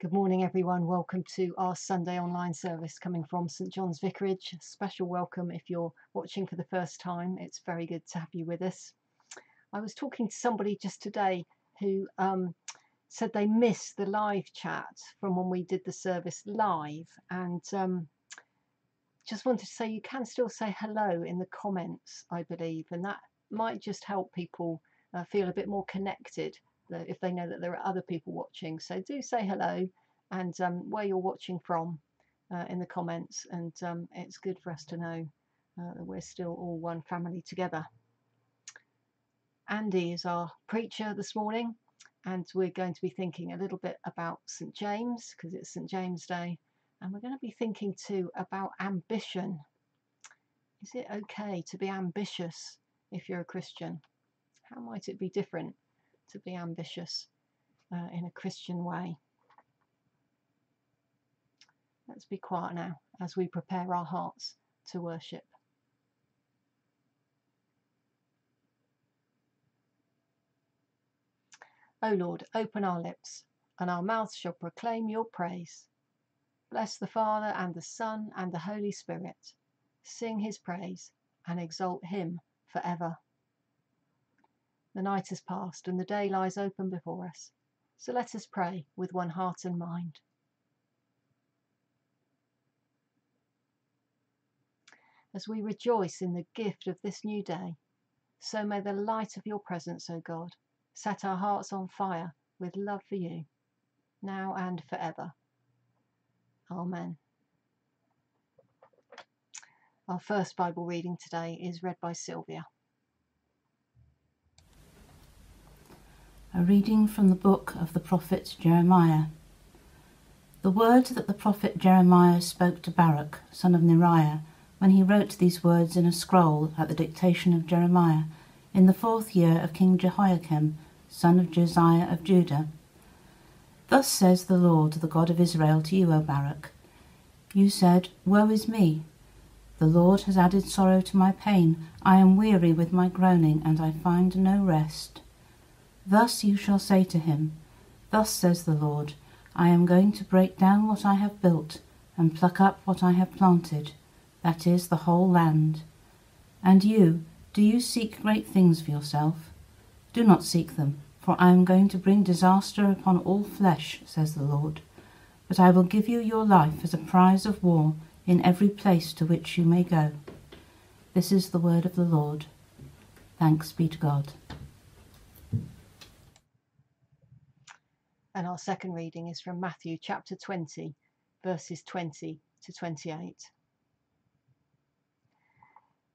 Good morning, everyone. Welcome to our Sunday online service coming from St John's Vicarage. Special welcome if you're watching for the first time. It's very good to have you with us. I was talking to somebody just today who um, said they missed the live chat from when we did the service live, and um, just wanted to say you can still say hello in the comments, I believe, and that might just help people uh, feel a bit more connected if they know that there are other people watching. So do say hello and um, where you're watching from uh, in the comments, and um, it's good for us to know uh, that we're still all one family together. Andy is our preacher this morning, and we're going to be thinking a little bit about St James because it's St James Day, and we're going to be thinking too about ambition. Is it okay to be ambitious if you're a Christian? How might it be different to be ambitious uh, in a Christian way. Let's be quiet now as we prepare our hearts to worship. O Lord, open our lips, and our mouths shall proclaim your praise. Bless the Father, and the Son, and the Holy Spirit. Sing his praise, and exalt him for ever. The night has passed and the day lies open before us. So let us pray with one heart and mind. As we rejoice in the gift of this new day, so may the light of your presence, O God, set our hearts on fire with love for you, now and forever. Amen. Our first Bible reading today is read by Sylvia. A reading from the book of the prophet Jeremiah. The word that the prophet Jeremiah spoke to Baruch, son of Neriah, when he wrote these words in a scroll at the dictation of Jeremiah, in the fourth year of King Jehoiakim, son of Josiah of Judah. Thus says the Lord, the God of Israel, to you, O Baruch. You said, Woe is me! The Lord has added sorrow to my pain. I am weary with my groaning, and I find no rest. Thus you shall say to him, Thus says the Lord, I am going to break down what I have built, and pluck up what I have planted, that is, the whole land. And you, do you seek great things for yourself? Do not seek them, for I am going to bring disaster upon all flesh, says the Lord. But I will give you your life as a prize of war in every place to which you may go. This is the word of the Lord. Thanks be to God. And our second reading is from Matthew chapter 20, verses 20 to 28.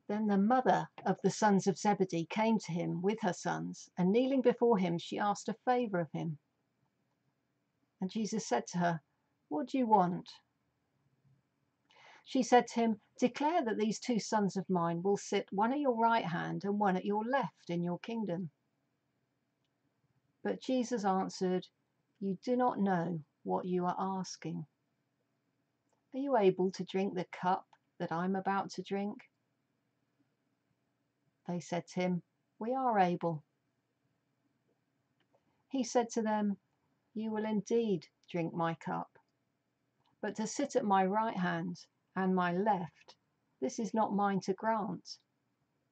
Then the mother of the sons of Zebedee came to him with her sons, and kneeling before him, she asked a favour of him. And Jesus said to her, What do you want? She said to him, Declare that these two sons of mine will sit one at your right hand and one at your left in your kingdom. But Jesus answered, you do not know what you are asking. Are you able to drink the cup that I'm about to drink? They said to him, We are able. He said to them, You will indeed drink my cup. But to sit at my right hand and my left, this is not mine to grant,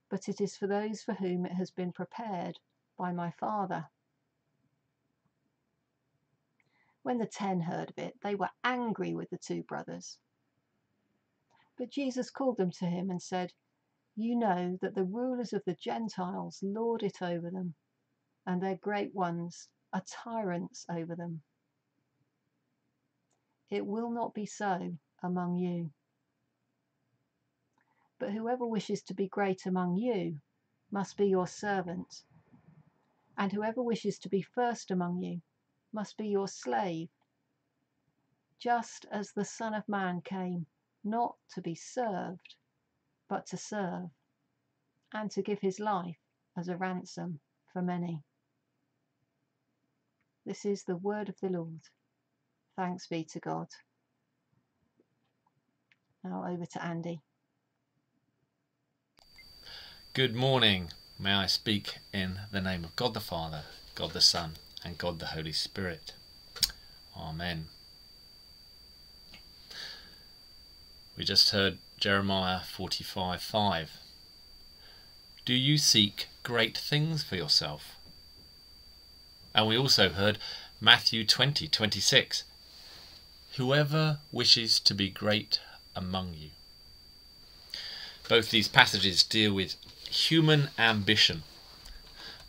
but it is for those for whom it has been prepared by my Father. When the ten heard of it, they were angry with the two brothers. But Jesus called them to him and said, You know that the rulers of the Gentiles lord it over them, and their great ones are tyrants over them. It will not be so among you. But whoever wishes to be great among you must be your servant, and whoever wishes to be first among you must be your slave, just as the Son of Man came not to be served, but to serve, and to give his life as a ransom for many. This is the word of the Lord. Thanks be to God. Now over to Andy. Good morning. May I speak in the name of God the Father, God the Son, and God the Holy Spirit. Amen. We just heard Jeremiah 45:5. Do you seek great things for yourself? And we also heard Matthew 20:26. Whoever wishes to be great among you. Both these passages deal with human ambition.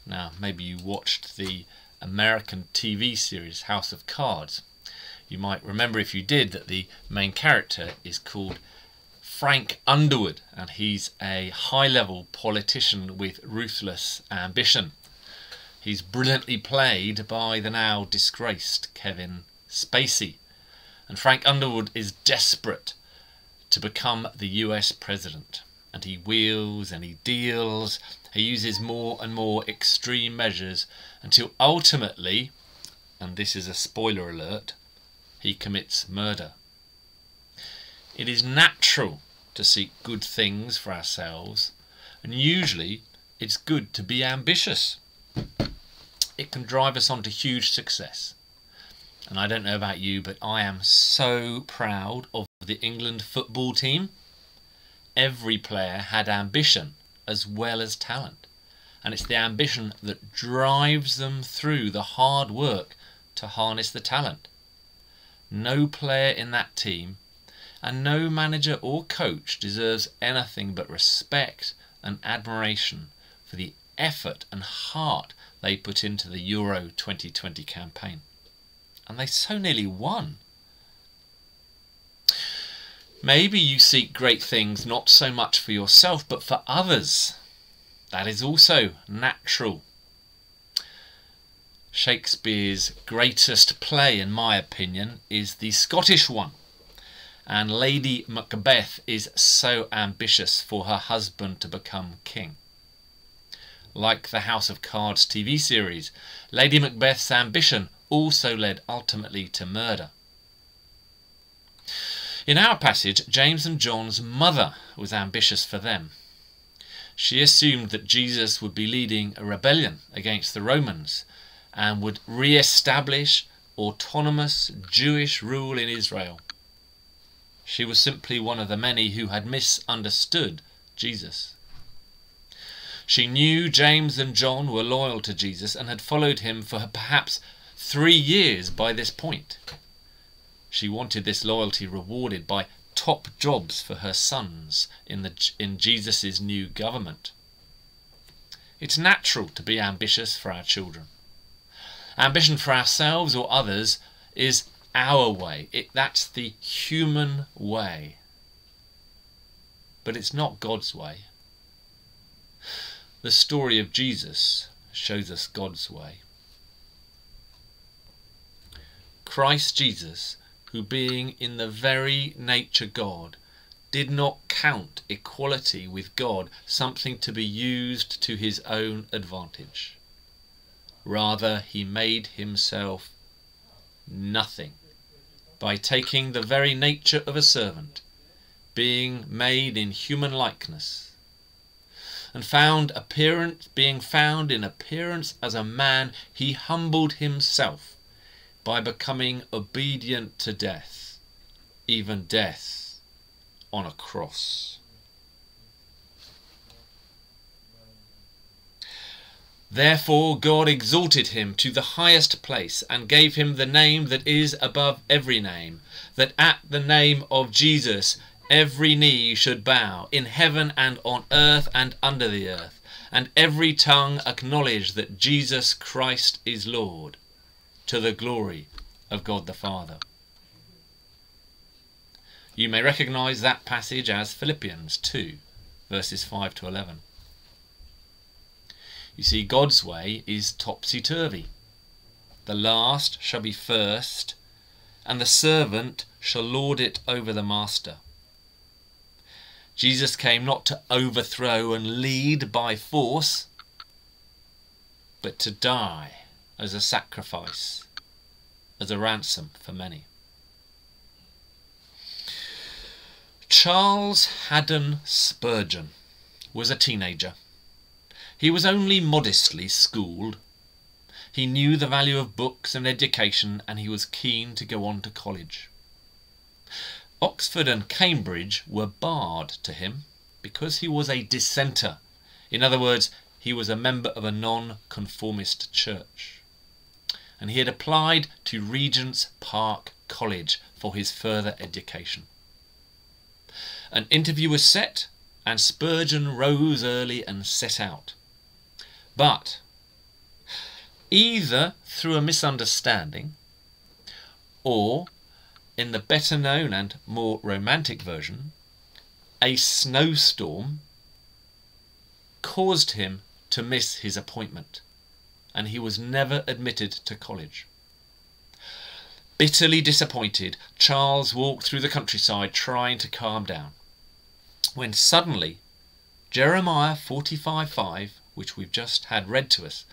Now, maybe you watched the American TV series House of Cards. You might remember, if you did, that the main character is called Frank Underwood, and he's a high level politician with ruthless ambition. He's brilliantly played by the now disgraced Kevin Spacey. And Frank Underwood is desperate to become the US president. And he wheels and he deals, he uses more and more extreme measures until ultimately, and this is a spoiler alert, he commits murder. It is natural to seek good things for ourselves, and usually it's good to be ambitious. It can drive us on to huge success. And I don't know about you, but I am so proud of the England football team. Every player had ambition as well as talent. And it's the ambition that drives them through the hard work to harness the talent. No player in that team and no manager or coach deserves anything but respect and admiration for the effort and heart they put into the Euro 2020 campaign. And they so nearly won. Maybe you seek great things not so much for yourself but for others. That is also natural. Shakespeare's greatest play, in my opinion, is the Scottish one and Lady Macbeth is so ambitious for her husband to become king. Like the House of Cards TV series, Lady Macbeth's ambition also led ultimately to murder. In our passage, James and John's mother was ambitious for them. She assumed that Jesus would be leading a rebellion against the Romans and would re establish autonomous Jewish rule in Israel. She was simply one of the many who had misunderstood Jesus. She knew James and John were loyal to Jesus and had followed him for perhaps three years by this point. She wanted this loyalty rewarded by top jobs for her sons in, the, in Jesus' new government. It's natural to be ambitious for our children. Ambition for ourselves or others is our way. It, that's the human way. But it's not God's way. The story of Jesus shows us God's way. Christ Jesus, who being in the very nature God, did not count equality with God something to be used to his own advantage. Rather, he made himself nothing by taking the very nature of a servant, being made in human likeness, and found appearance being found in appearance as a man, he humbled himself by becoming obedient to death, even death on a cross. Therefore God exalted him to the highest place, and gave him the name that is above every name, that at the name of Jesus every knee should bow, in heaven and on earth and under the earth, and every tongue acknowledge that Jesus Christ is Lord, to the glory of God the Father. You may recognize that passage as Philippians 2, verses 5 to 11. You see, God's way is topsy turvy. The last shall be first, and the servant shall lord it over the master. Jesus came not to overthrow and lead by force, but to die as a sacrifice, as a ransom for many. Charles Haddon Spurgeon was a teenager he was only modestly schooled. He knew the value of books and education, and he was keen to go on to college. Oxford and Cambridge were barred to him because he was a dissenter. In other words, he was a member of a non-conformist church. And he had applied to Regent's Park College for his further education. An interview was set, and Spurgeon rose early and set out. But either through a misunderstanding or, in the better known and more romantic version, a snowstorm caused him to miss his appointment, and he was never admitted to college. Bitterly disappointed, Charles walked through the countryside trying to calm down, when suddenly Jeremiah 45:5, which we've just had read to us,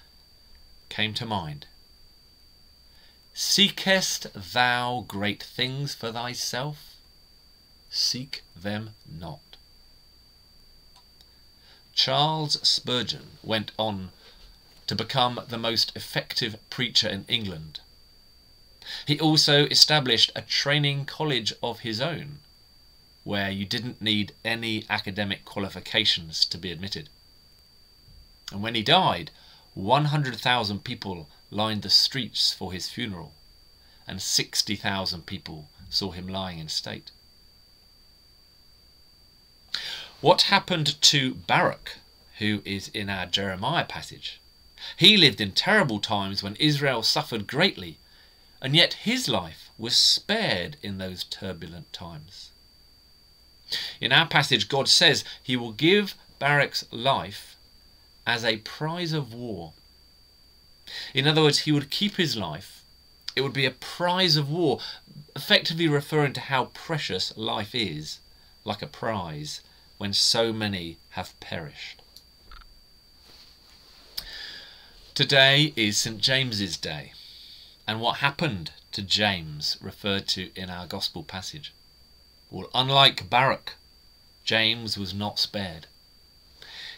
came to mind. Seekest thou great things for thyself? Seek them not. Charles Spurgeon went on to become the most effective preacher in England. He also established a training college of his own, where you didn't need any academic qualifications to be admitted. And when he died, 100,000 people lined the streets for his funeral, and 60,000 people saw him lying in state. What happened to Baruch, who is in our Jeremiah passage? He lived in terrible times when Israel suffered greatly, and yet his life was spared in those turbulent times. In our passage, God says he will give Baruch's life as a prize of war. In other words, he would keep his life. It would be a prize of war, effectively referring to how precious life is, like a prize, when so many have perished. Today is St James's Day, and what happened to James referred to in our Gospel passage? Well, unlike Baruch, James was not spared.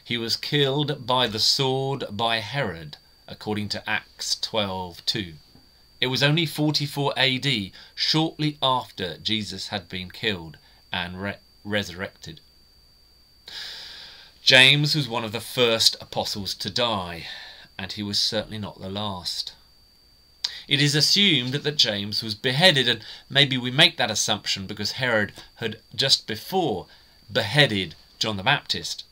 He was killed by the sword by Herod, according to Acts 12:2. It was only 44 AD, shortly after Jesus had been killed and re resurrected. James was one of the first apostles to die, and he was certainly not the last. It is assumed that James was beheaded, and maybe we make that assumption because Herod had just before beheaded John the Baptist.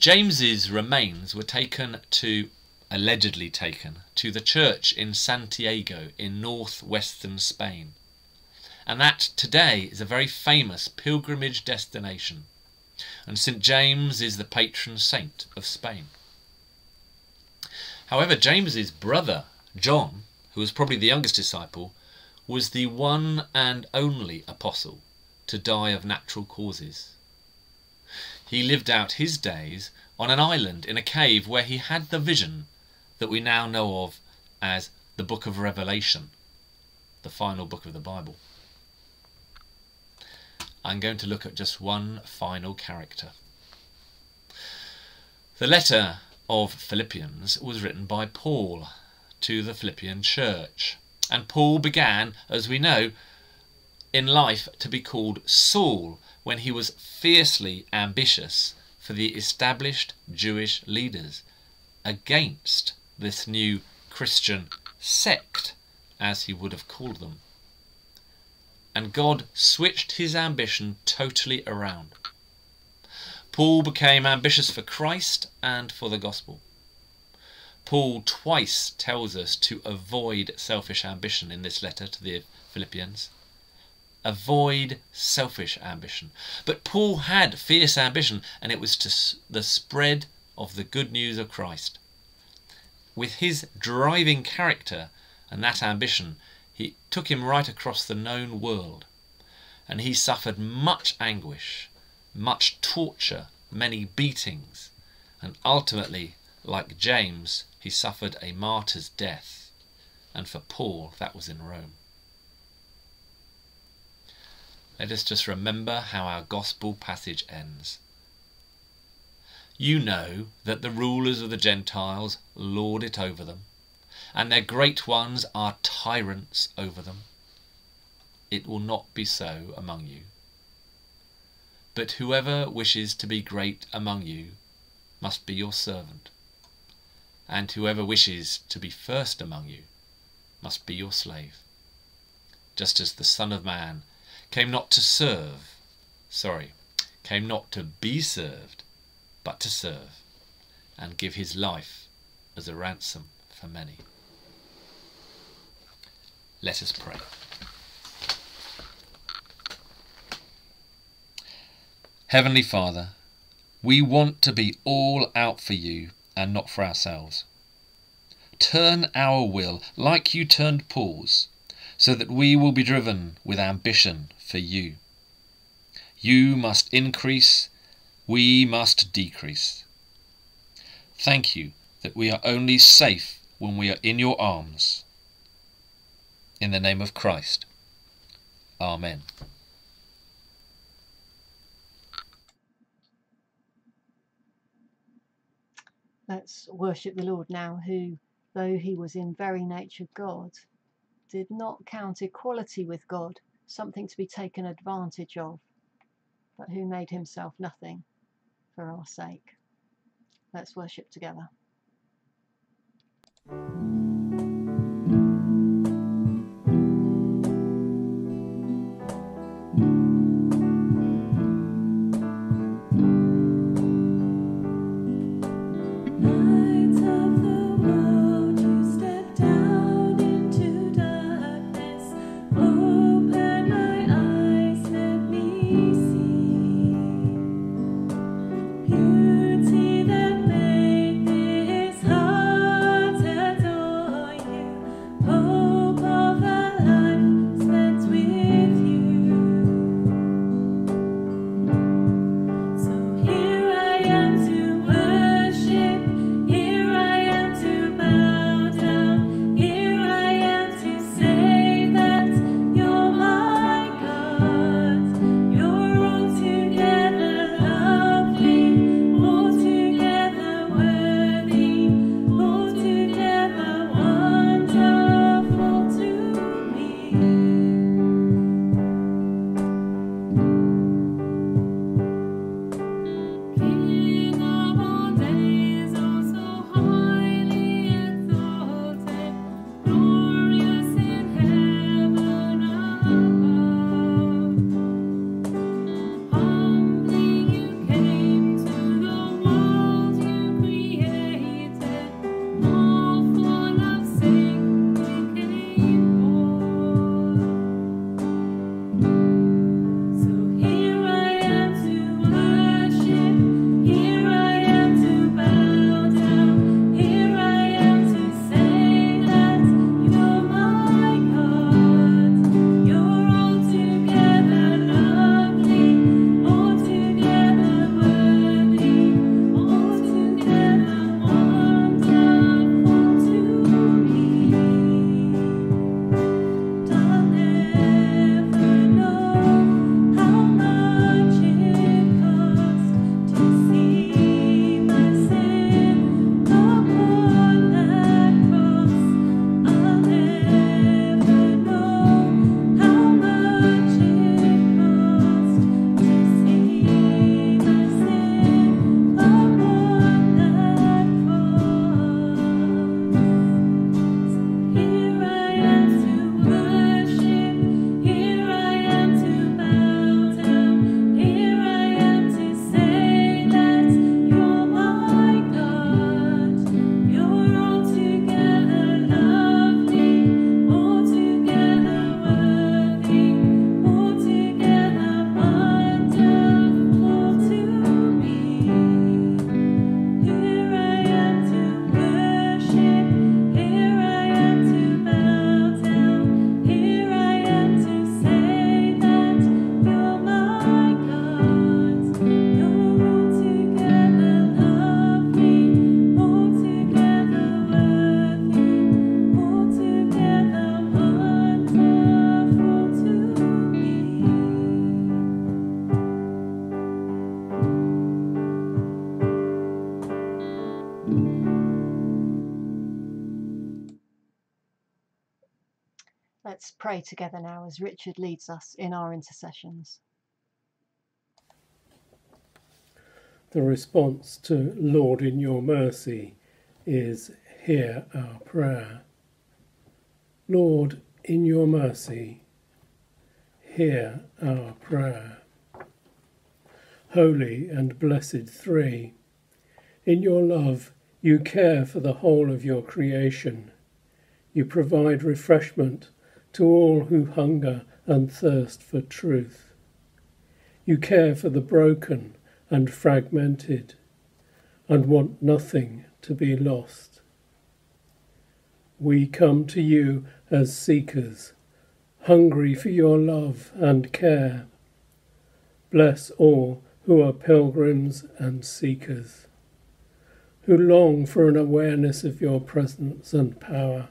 James's remains were taken to allegedly taken to the church in Santiago in northwestern Spain. And that today is a very famous pilgrimage destination. And St James is the patron saint of Spain. However, James's brother John, who was probably the youngest disciple, was the one and only apostle to die of natural causes. He lived out his days on an island in a cave where he had the vision that we now know of as the book of Revelation, the final book of the Bible. I'm going to look at just one final character. The letter of Philippians was written by Paul to the Philippian church. And Paul began, as we know, in life to be called Saul when he was fiercely ambitious for the established Jewish leaders against this new Christian sect, as he would have called them. And God switched his ambition totally around. Paul became ambitious for Christ and for the gospel. Paul twice tells us to avoid selfish ambition in this letter to the Philippians. Avoid selfish ambition. But Paul had fierce ambition, and it was to the spread of the good news of Christ. With his driving character and that ambition, he took him right across the known world. And he suffered much anguish, much torture, many beatings, and ultimately, like James, he suffered a martyr's death, and for Paul that was in Rome. Let us just remember how our gospel passage ends. You know that the rulers of the Gentiles lord it over them, and their great ones are tyrants over them. it will not be so among you. But whoever wishes to be great among you must be your servant, and whoever wishes to be first among you must be your slave, just as the Son of Man came not to serve, sorry, came not to be served, but to serve, and give his life as a ransom for many. Let us pray. Heavenly Father, we want to be all out for you and not for ourselves. Turn our will like you turned Paul's, so that we will be driven with ambition for you. You must increase, we must decrease. Thank you that we are only safe when we are in your arms. In the name of Christ. Amen. Let's worship the Lord now, who, though he was in very nature God, did not count equality with God something to be taken advantage of, but who made himself nothing for our sake. Let's worship together. Let's pray together now as Richard leads us in our intercessions. The response to Lord in your mercy is hear our prayer. Lord, in your mercy, hear our prayer. Holy and blessed Three, in your love you care for the whole of your creation. You provide refreshment to all who hunger and thirst for truth. You care for the broken and fragmented and want nothing to be lost. We come to you as seekers, hungry for your love and care. Bless all who are pilgrims and seekers, who long for an awareness of your presence and power.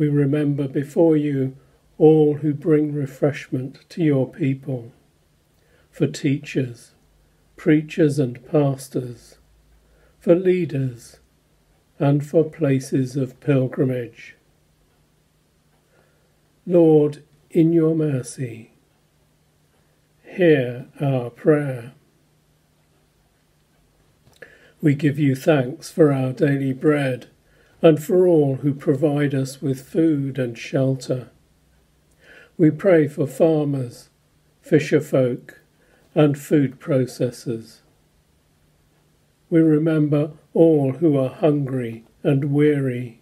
We remember before you all who bring refreshment to your people, for teachers, preachers, and pastors, for leaders, and for places of pilgrimage. Lord, in your mercy, hear our prayer. We give you thanks for our daily bread and for all who provide us with food and shelter. We pray for farmers, fisher folk, and food processors. We remember all who are hungry and weary.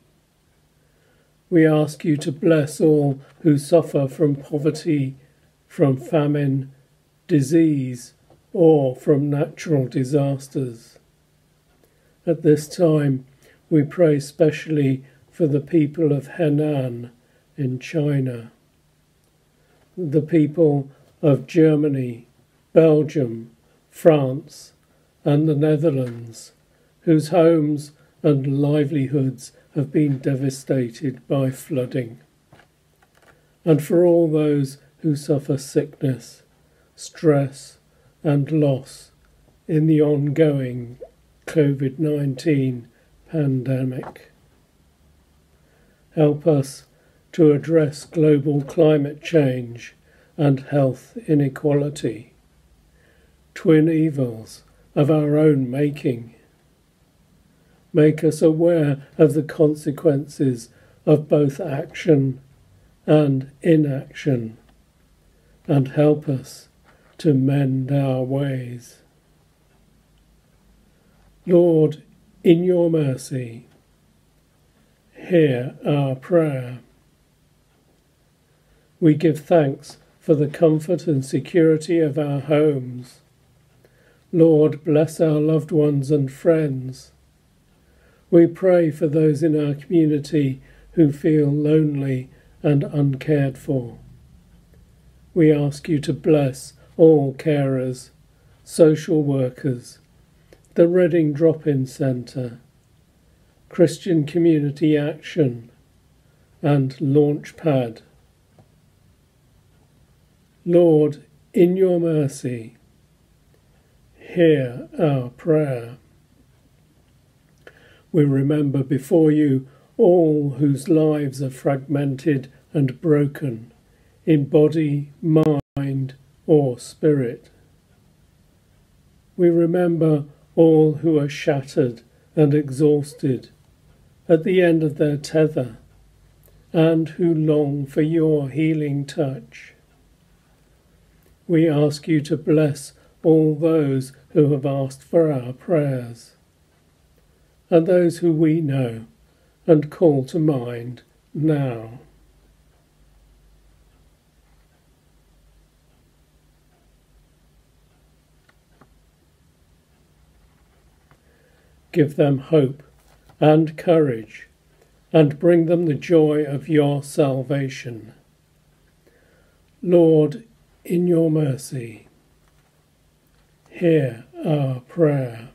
We ask you to bless all who suffer from poverty, from famine, disease, or from natural disasters. At this time, we pray specially for the people of Henan in China, the people of Germany, Belgium, France, and the Netherlands, whose homes and livelihoods have been devastated by flooding, and for all those who suffer sickness, stress, and loss in the ongoing COVID 19 pandemic. Help us to address global climate change and health inequality, twin evils of our own making. Make us aware of the consequences of both action and inaction, and help us to mend our ways. Lord, in your mercy, hear our prayer. We give thanks for the comfort and security of our homes Lord, bless our loved ones and friends. We pray for those in our community who feel lonely and uncared for. We ask you to bless all carers, social workers, the Reading Drop In Centre, Christian Community Action, and Launchpad. Lord, in your mercy, hear our prayer. We remember before you all whose lives are fragmented and broken in body, mind, or spirit. We remember all who are shattered and exhausted at the end of their tether and who long for your healing touch. We ask you to bless all those who have asked for our prayers, and those who we know and call to mind now. Give them hope and courage, and bring them the joy of your salvation. Lord, in your mercy, hear our prayer.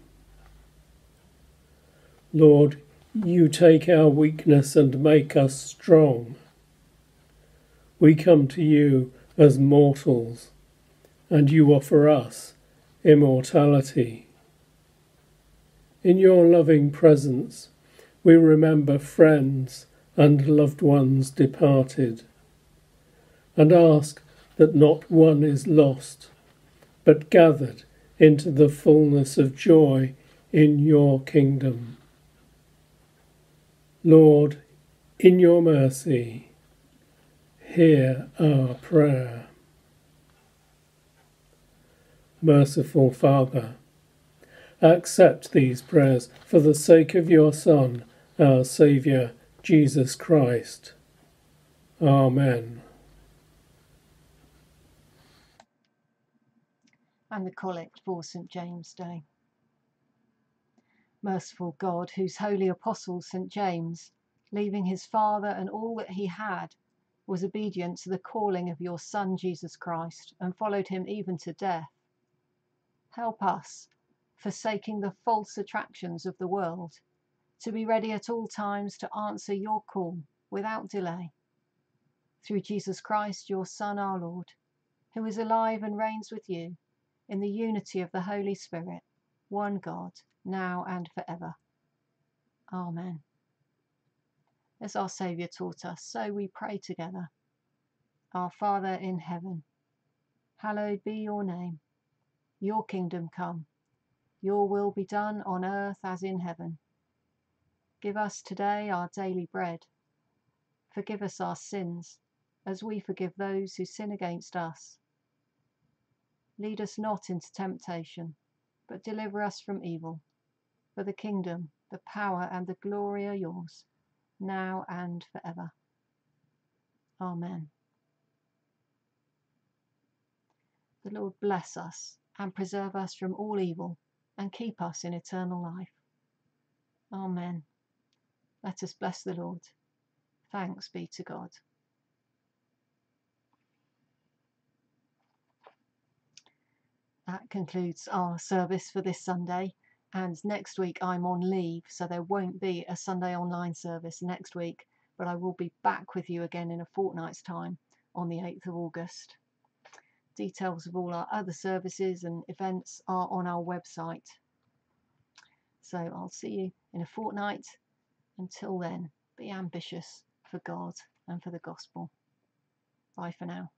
Lord, you take our weakness and make us strong. We come to you as mortals, and you offer us immortality. In your loving presence, we remember friends and loved ones departed, and ask that not one is lost, but gathered into the fullness of joy in your kingdom. Lord, in your mercy, hear our prayer. Merciful Father, accept these prayers for the sake of your Son, our Saviour, Jesus Christ. Amen. And the collect for St James Day. Merciful God, whose holy apostle St James, leaving his father and all that he had, was obedient to the calling of your Son Jesus Christ and followed him even to death. Help us, forsaking the false attractions of the world, to be ready at all times to answer your call without delay. Through Jesus Christ, your Son, our Lord, who is alive and reigns with you in the unity of the Holy Spirit, one God, now and forever. Amen. As our Saviour taught us, so we pray together. Our Father in heaven, hallowed be your name. Your kingdom come, your will be done on earth as in heaven. Give us today our daily bread. Forgive us our sins, as we forgive those who sin against us. Lead us not into temptation, but deliver us from evil. For the kingdom, the power, and the glory are yours, now and forever. Amen. The Lord bless us and preserve us from all evil and keep us in eternal life. Amen. Let us bless the Lord. Thanks be to God. That concludes our service for this Sunday. And next week I'm on leave, so there won't be a Sunday online service next week, but I will be back with you again in a fortnight's time on the 8th of August. Details of all our other services and events are on our website. So I'll see you in a fortnight. Until then, be ambitious for God and for the gospel. Bye for now.